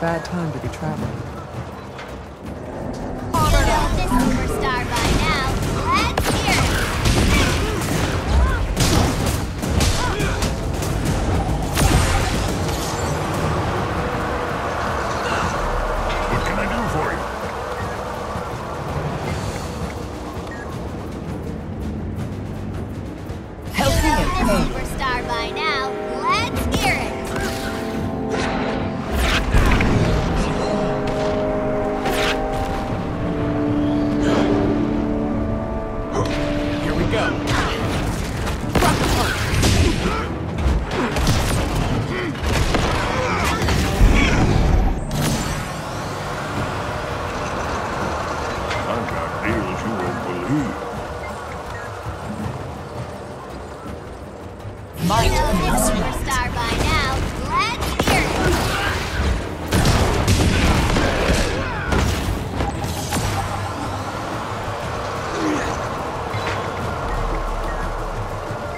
bad time to be traveling.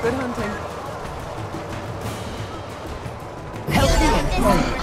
Good hunting. Help you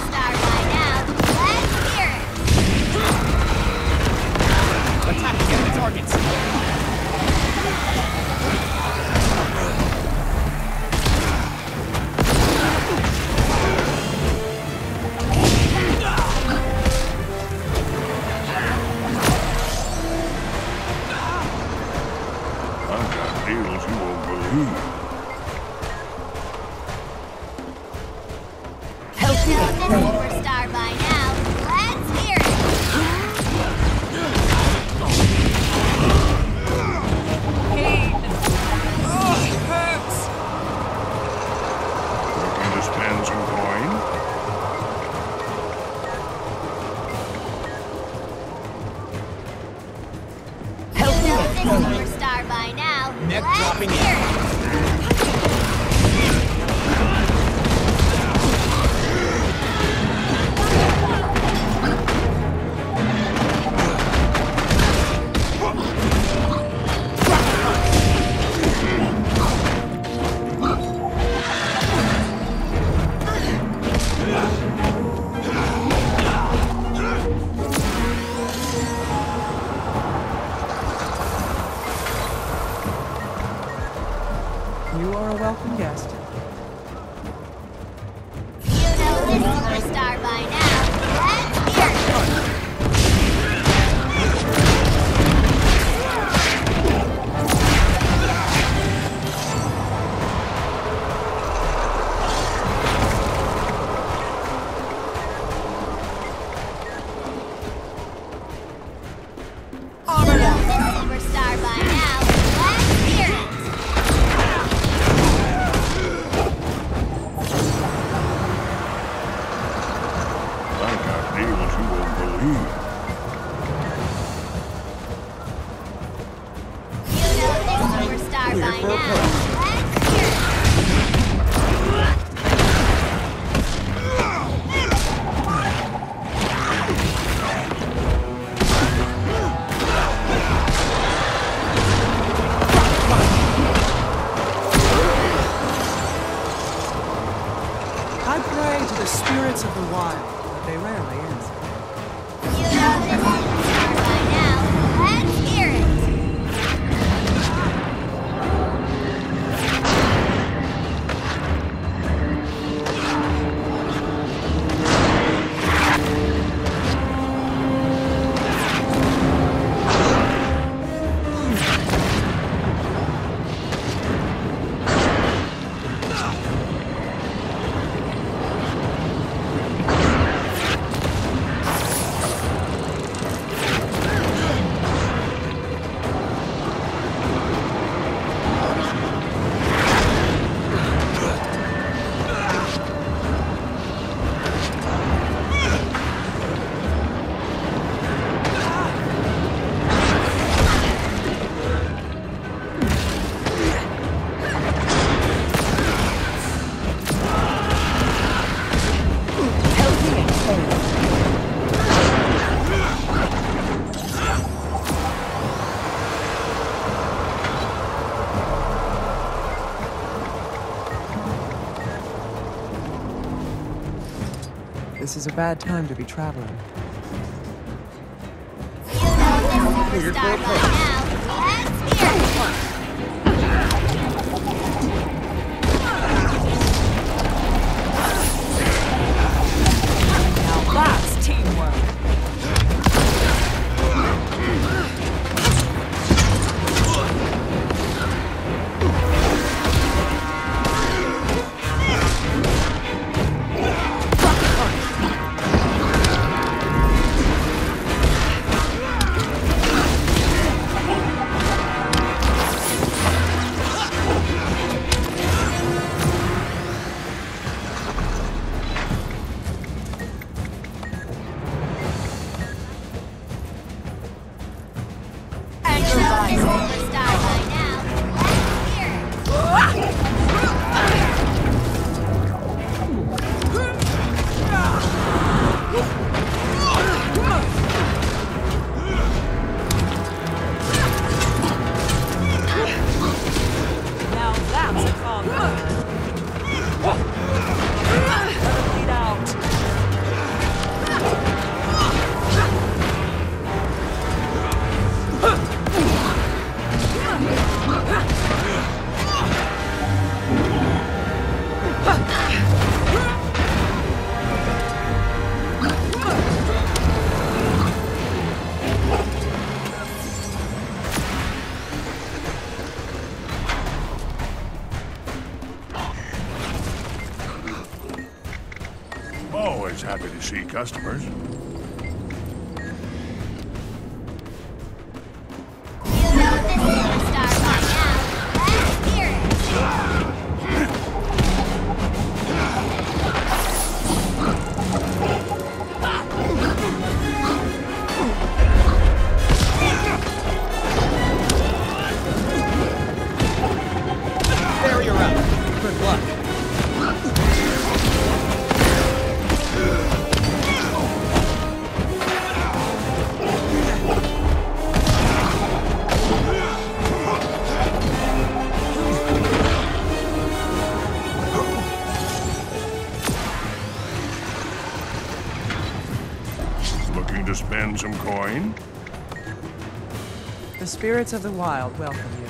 you won't believe. You know this Clear by now. I pray to the spirits of the wild, but they rarely This is a bad time to be traveling. You know this superstar by now. Let's hear it. Always happy to see customers. Spend some coin? The spirits of the wild welcome you.